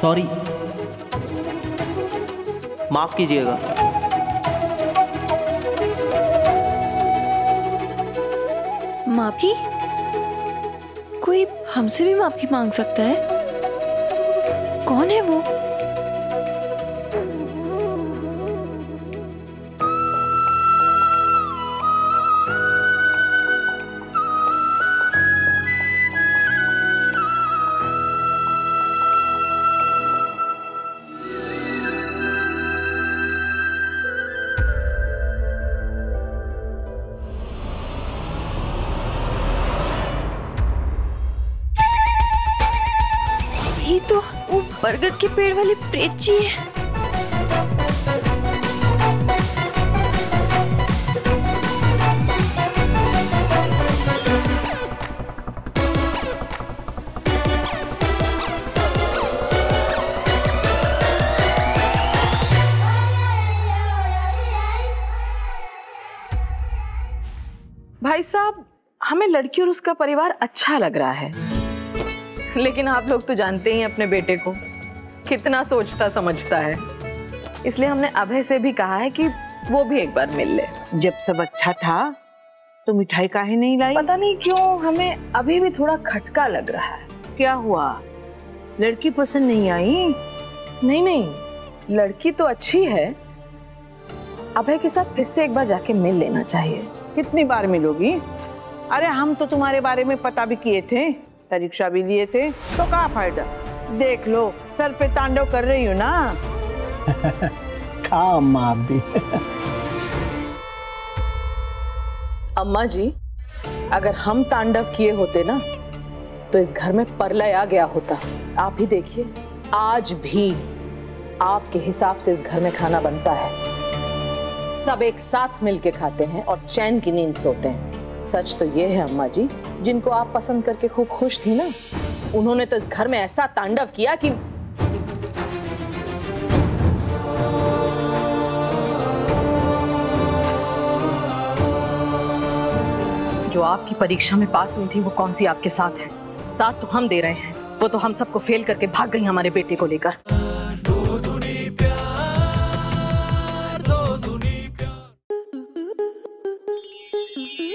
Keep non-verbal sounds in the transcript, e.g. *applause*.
Sorry माफ़ कीजिएगा। माफ़ी? कोई हमसे भी माफ़ी मांग सकता है? कौन है वो? ये तो वो बरगद के पेड़ वाले प्रेत जी है। भाई साहब, हमें लड़की और उसका परिवार अच्छा लग रहा है। *laughs* लेकिन आप लोग तो जानते ही अपने बेटे को। कितना सोचता समझता है। इसलिए हमने अभय से भी कहा है कि वो भी एक बार मिल ले। जब सब अच्छा था तो मिठाई काहे नहीं लाई? पता नहीं क्यों हमें अभी भी थोड़ा खटका लग रहा है। क्या हुआ? लड़की पसंद नहीं आई? नहीं नहीं लड़की तो अच्छी है। अभय के साथ फिर से एक बार जाके मिल लेना चाहिए। कितनी बार मिलोगी? अरे हम तो तुम्हारे बारे में पता भी किए थे। परीक्षा भी लिए थे तो क्या फ़ायदा? देख लो सर पे तांडव कर रही हूँ ना। खा अम्मा आप भी। अम्मा जी अगर हम तांडव किए होते ना तो इस घर में परलय आ गया होता। आप ही देखिए आज भी आपके हिसाब से इस घर में खाना बनता है। सब एक साथ मिलके खाते हैं और चैन की नींद सोते हैं। सच तो ये है अम्मा जी, जिनको आप पसंद करके खूब खुश थी ना, उन्होंने तो इस घर में ऐसा तांडव किया कि जो आपकी परीक्षा में पास हुई थी, वो कौन सी आपके साथ है? साथ तो हम दे रहे हैं। वो तो हम सबको फेल करके भाग गई हमारे बेटे को लेकर।